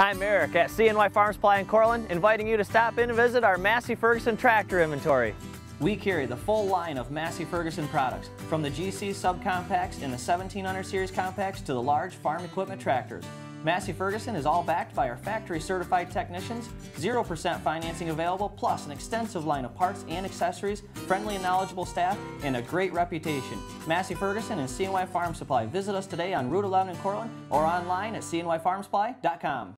I'm Eric at CNY Farm Supply in Cortland, inviting you to stop in and visit our Massey Ferguson tractor inventory. We carry the full line of Massey Ferguson products, from the GC subcompacts and the 1700 series compacts to the large farm equipment tractors. Massey Ferguson is all backed by our factory certified technicians, 0% financing available, plus an extensive line of parts and accessories, friendly and knowledgeable staff, and a great reputation. Massey Ferguson and CNY Farm Supply. Visit us today on Route 11 in Cortland or online at cnyfarmsupply.com.